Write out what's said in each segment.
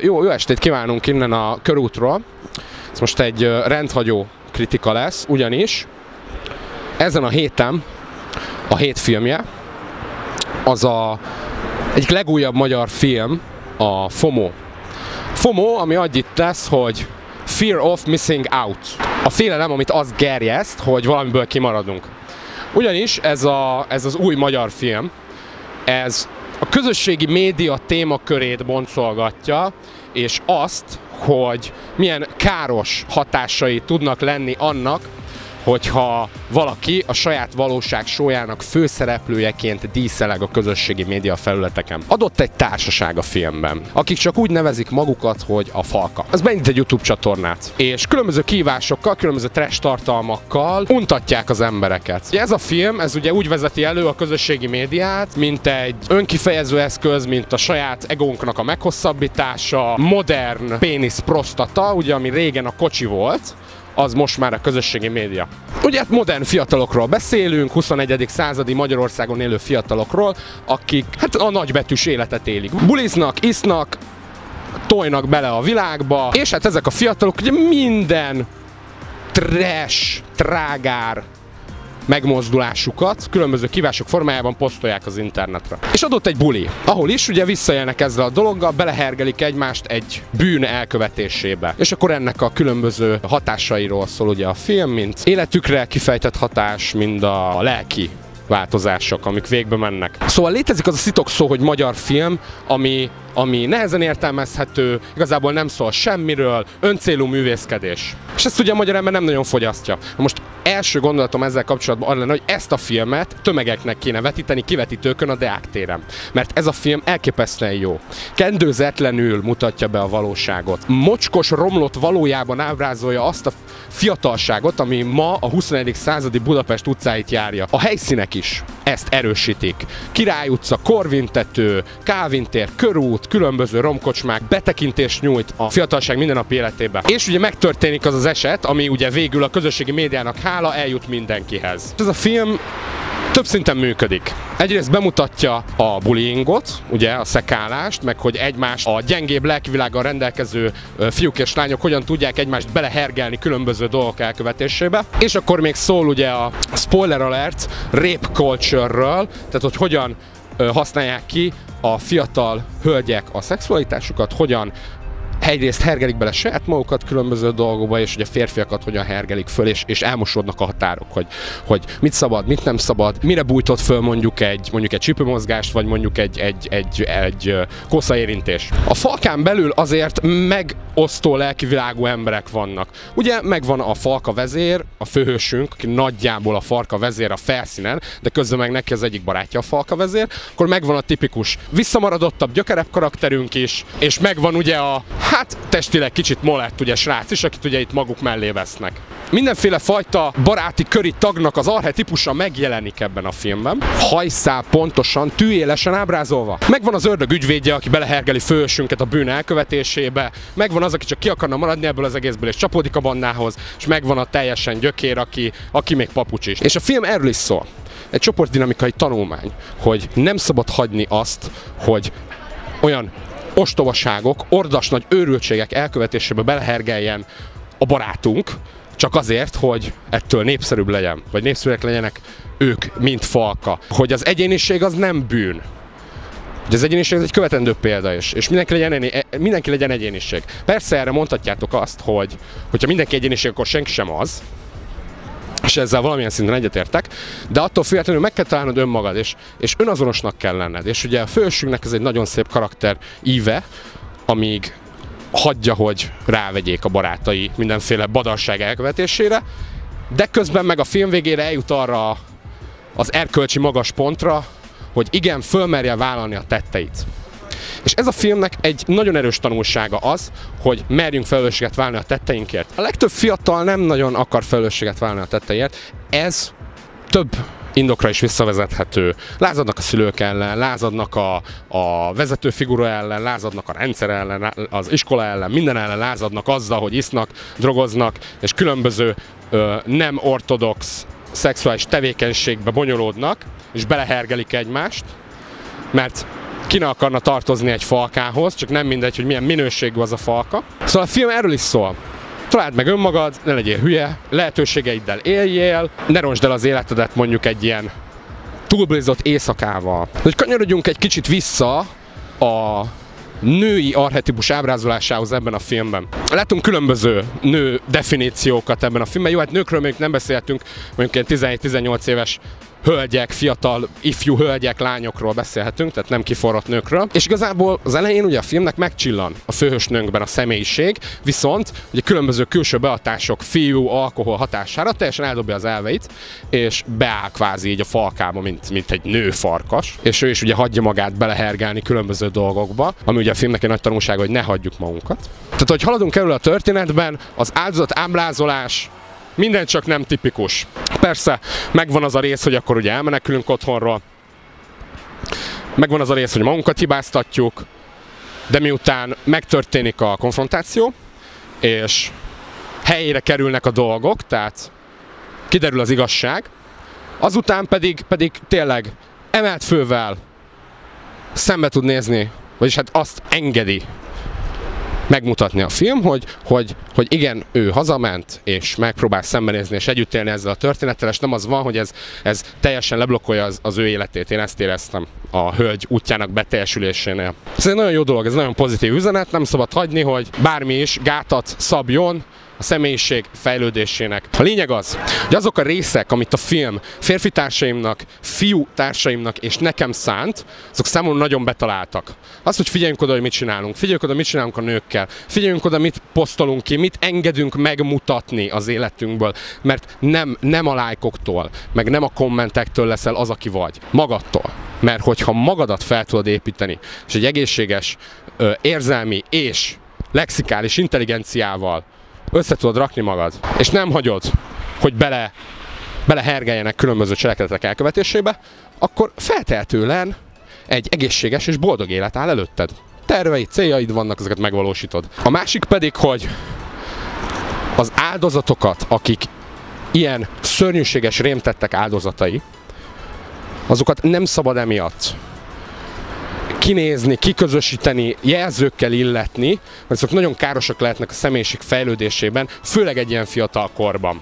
Jó, jó, jó estét kívánunk innen a körútról. Ez most egy rendhagyó kritika lesz, ugyanis ezen a héten a hét filmje az a egyik legújabb magyar film, a FOMO. FOMO, ami annyit tesz, hogy Fear of Missing Out. A félelem, amit az gerjeszt, hogy valamiből kimaradunk. Ugyanis ez, a, ez az új magyar film, ez közösségi média témakörét boncolgatja, és azt, hogy milyen káros hatásai tudnak lenni annak, hogyha valaki a saját valóság sójának főszereplőjeként díszeleg a közösségi média felületeken. Adott egy társaság a filmben, akik csak úgy nevezik magukat, hogy a Falka. Az beindít egy YouTube csatornát, és különböző kívásokkal, különböző trash tartalmakkal untatják az embereket. Ez a film, ez ugye úgy vezeti elő a közösségi médiát, mint egy önkifejező eszköz, mint a saját egónknak a meghosszabbítása, modern pénisz prostata, ugye ami régen a kocsi volt, az most már a közösségi média. Ugye hát modern fiatalokról beszélünk, 21. századi Magyarországon élő fiatalokról, akik hát a nagybetűs életet élik. Buliznak, isznak, tojnak bele a világba, és hát ezek a fiatalok ugye minden trash, trágár, megmozdulásukat különböző kívások formájában posztolják az internetre. És adott egy buli, ahol is ugye visszajelnek ezzel a dologgal, belehergelik egymást egy bűn elkövetésébe. És akkor ennek a különböző hatásairól szól ugye a film, mint életükre kifejtett hatás, mind a lelki változások, amik végbe mennek. Szóval létezik az a szitok szó, hogy magyar film, ami, ami nehezen értelmezhető, igazából nem szól semmiről, öncélú művészkedés. És ezt ugye a magyar ember nem nagyon fogyasztja. Most első gondolatom ezzel kapcsolatban az lenne, hogy ezt a filmet tömegeknek kéne vetíteni kivetítőkön a Deák téren. Mert ez a film elképesztően jó. Kendőzetlenül mutatja be a valóságot. Mocskos romlott valójában ábrázolja azt a fiatalságot, ami ma a 21. századi Budapest utcáit járja. A helyszínek is ezt erősítik. Király utca, Korvintető, Kávintér, Körút, különböző romkocsmák betekintést nyújt a fiatalság mindennapi életébe. És ugye megtörténik az az eset, ami ugye végül a közösségi médiának hála eljut mindenkihez. Ez a film több szinten működik. Egyrészt bemutatja a bullyingot, ugye a szekálást, meg hogy egymás a gyengébb lelkivilággal rendelkező fiúk és lányok hogyan tudják egymást belehergelni különböző dolgok elkövetésébe. És akkor még szól ugye a spoiler alert rape culture-ről, tehát hogy hogyan használják ki a fiatal hölgyek a szexualitásukat, hogyan egyrészt hergelik bele saját magukat különböző dolgokba, és hogy a férfiakat hogyan hergelik föl, és, és elmosódnak a határok, hogy, hogy mit szabad, mit nem szabad, mire bújtott föl mondjuk egy, mondjuk egy csípőmozgást, vagy mondjuk egy, egy, egy, egy koszaérintés. A falkán belül azért megosztó lelkivilágú emberek vannak. Ugye megvan a falka vezér, a főhősünk, aki nagyjából a falka vezér a felszínen, de közben meg neki az egyik barátja a falka vezér, akkor megvan a tipikus visszamaradottabb, gyökerebb karakterünk is, és megvan ugye a hát testileg kicsit molett ugye srác is, akit ugye itt maguk mellé vesznek. Mindenféle fajta baráti köri tagnak az arhetipusa megjelenik ebben a filmben. Hajszál pontosan, tűélesen ábrázolva. Megvan az ördög ügyvédje, aki belehergeli fősünket a bűn elkövetésébe, megvan az, aki csak ki akarna maradni ebből az egészből és csapódik a bandához, és megvan a teljesen gyökér, aki, aki még papucs is. És a film erről is szól egy csoportdinamikai tanulmány, hogy nem szabad hagyni azt, hogy olyan ostobaságok, ordas nagy őrültségek elkövetésébe belehergeljen a barátunk, csak azért, hogy ettől népszerűbb legyen, vagy népszerűek legyenek ők, mint falka. Hogy az egyéniség az nem bűn. Hogy az egyéniség az egy követendő példa is, és mindenki legyen, mindenki legyen egyéniség. Persze erre mondhatjátok azt, hogy hogyha mindenki egyéniség, akkor senki sem az, és ezzel valamilyen szinten egyetértek, de attól függetlenül meg kell találnod önmagad, és, és önazonosnak kell lenned. És ugye a fősünknek ez egy nagyon szép karakter íve, amíg hagyja, hogy rávegyék a barátai mindenféle badarság elkövetésére, de közben meg a film végére eljut arra az erkölcsi magas pontra, hogy igen, fölmerje vállalni a tetteit. És ez a filmnek egy nagyon erős tanulsága az, hogy merjünk felelősséget válni a tetteinkért. A legtöbb fiatal nem nagyon akar felelősséget válni a tetteiért. Ez több indokra is visszavezethető. Lázadnak a szülők ellen, lázadnak a, a vezető figura ellen, lázadnak a rendszer ellen, az iskola ellen, minden ellen lázadnak azzal, hogy isznak, drogoznak, és különböző ö, nem ortodox szexuális tevékenységbe bonyolódnak, és belehergelik egymást, mert ki ne akarna tartozni egy falkához, csak nem mindegy, hogy milyen minőségű az a falka. Szóval a film erről is szól. Találd meg önmagad, ne legyél hülye, lehetőségeiddel éljél, ne ronsd el az életedet mondjuk egy ilyen túlblizott éjszakával. Hogy kanyarodjunk egy kicsit vissza a női arhetipus ábrázolásához ebben a filmben. Látunk különböző nő definíciókat ebben a filmben. Jó, hát nőkről még nem beszéltünk, mondjuk 17-18 éves hölgyek, fiatal, ifjú hölgyek, lányokról beszélhetünk, tehát nem kiforrott nőkről. És igazából az elején ugye a filmnek megcsillan a főhősnőnkben a személyiség, viszont ugye különböző külső behatások, fiú, alkohol hatására teljesen eldobja az elveit, és beáll kvázi így a falkába, mint, mint egy nő farkas, és ő is ugye hagyja magát belehergálni különböző dolgokba, ami ugye a filmnek egy nagy tanulsága, hogy ne hagyjuk magunkat. Tehát, hogy haladunk elő a történetben, az áldozat ábrázolás, minden csak nem tipikus. Persze, megvan az a rész, hogy akkor ugye elmenekülünk otthonról, megvan az a rész, hogy magunkat hibáztatjuk, de miután megtörténik a konfrontáció, és helyére kerülnek a dolgok, tehát kiderül az igazság, azután pedig, pedig tényleg emelt fővel szembe tud nézni, vagyis hát azt engedi megmutatni a film, hogy, hogy, hogy igen, ő hazament, és megpróbál szembenézni, és együtt élni ezzel a történettel, és nem az van, hogy ez, ez teljesen leblokkolja az, az ő életét. Én ezt éreztem a hölgy útjának beteljesülésénél. Ez egy nagyon jó dolog, ez nagyon pozitív üzenet, nem szabad hagyni, hogy bármi is gátat szabjon, a személyiség fejlődésének. A lényeg az, hogy azok a részek, amit a film férfi társaimnak, fiú társaimnak és nekem szánt, azok számomra nagyon betaláltak. Az, hogy figyeljünk oda, hogy mit csinálunk, figyeljünk oda, mit csinálunk a nőkkel, figyeljünk oda, mit posztolunk ki, mit engedünk megmutatni az életünkből, mert nem, nem a lájkoktól, meg nem a kommentektől leszel az, aki vagy, magadtól. Mert hogyha magadat fel tudod építeni, és egy egészséges, érzelmi és lexikális intelligenciával össze tudod rakni magad, és nem hagyod, hogy bele, bele hergeljenek különböző cselekedetek elkövetésébe, akkor feltehetően egy egészséges és boldog élet áll előtted. Terveid, céljaid vannak, ezeket megvalósítod. A másik pedig, hogy az áldozatokat, akik ilyen szörnyűséges rémtettek áldozatai, azokat nem szabad emiatt kinézni, kiközösíteni, jelzőkkel illetni, mert azok nagyon károsak lehetnek a személyiség fejlődésében, főleg egy ilyen fiatal korban.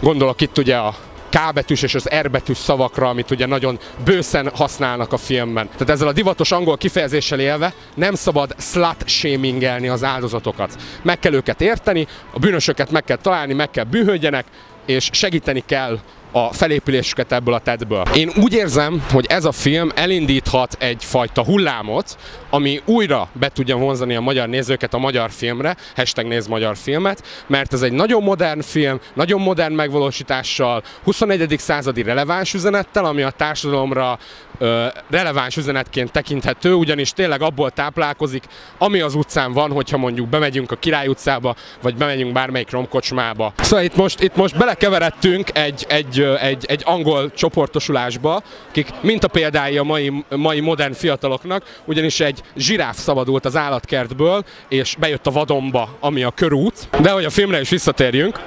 Gondolok itt ugye a K betűs és az R betűs szavakra, amit ugye nagyon bőszen használnak a filmben. Tehát ezzel a divatos angol kifejezéssel élve nem szabad slut shamingelni az áldozatokat. Meg kell őket érteni, a bűnösöket meg kell találni, meg kell bűnhődjenek, és segíteni kell a felépülésüket ebből a tedből. Én úgy érzem, hogy ez a film elindíthat egyfajta hullámot, ami újra be tudja vonzani a magyar nézőket a magyar filmre, hashtag néz magyar filmet, mert ez egy nagyon modern film, nagyon modern megvalósítással, 21. századi releváns üzenettel, ami a társadalomra ö, releváns üzenetként tekinthető, ugyanis tényleg abból táplálkozik, ami az utcán van, hogyha mondjuk bemegyünk a Király utcába, vagy bemegyünk bármelyik romkocsmába. Szóval itt most, itt most belekeveredtünk egy, egy, egy, egy angol csoportosulásba, akik mint a példái a mai, mai modern fiataloknak, ugyanis egy zsiráf szabadult az állatkertből, és bejött a vadonba, ami a körút. De hogy a filmre is visszatérjünk,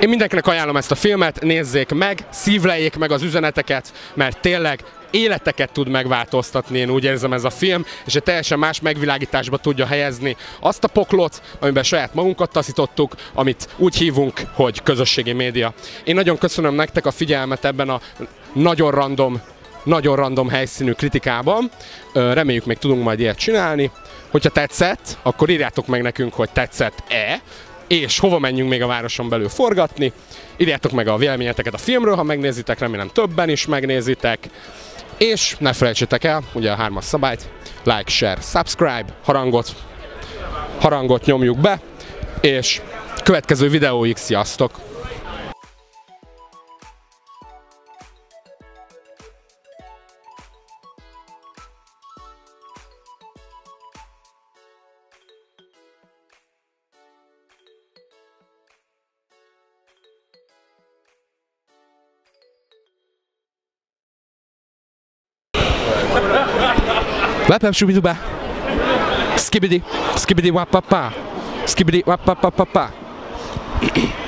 én mindenkinek ajánlom ezt a filmet, nézzék meg, szívlejék meg az üzeneteket, mert tényleg életeket tud megváltoztatni, én úgy érzem ez a film, és egy teljesen más megvilágításba tudja helyezni azt a poklot, amiben saját magunkat taszítottuk, amit úgy hívunk, hogy közösségi média. Én nagyon köszönöm nektek a figyelmet ebben a nagyon random nagyon random helyszínű kritikában. Reméljük még tudunk majd ilyet csinálni. Hogyha tetszett, akkor írjátok meg nekünk, hogy tetszett-e, és hova menjünk még a városon belül forgatni. Írjátok meg a véleményeteket a filmről, ha megnézitek, remélem többen is megnézitek. És ne felejtsétek el, ugye a hármas szabályt, like, share, subscribe, harangot, harangot nyomjuk be, és következő videóig sziasztok! Wapap choubidouba. Skibidi. Skibidi wapapa. Skibidi wapapapa.